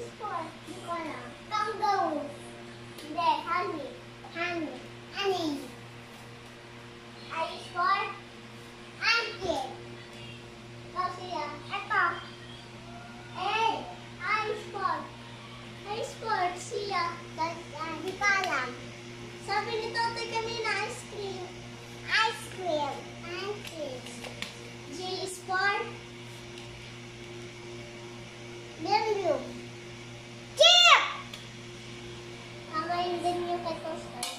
스포가 이거야. 깡다운. 네, 하니. 하니. 하니. 아이 스포. 안게. 러시아. 아빠. 에이. 아이 스포. 아이 스포. 시야. 이거야. Sabi nito, tignan na ice cream. Ice cream. mãe minha pai.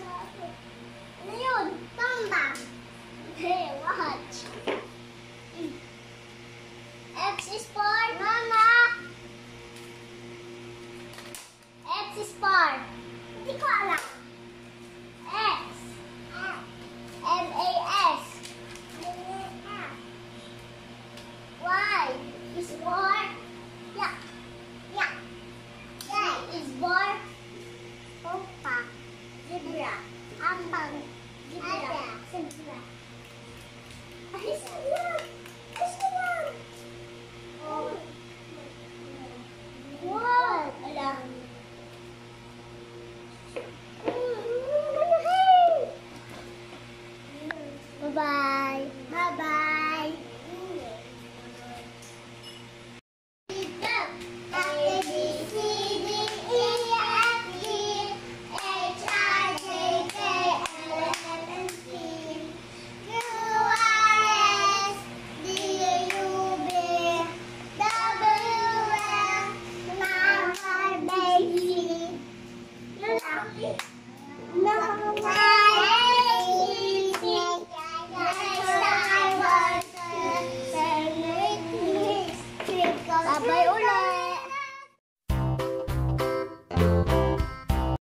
Ano yun? Tamba. Hey, watch. X is for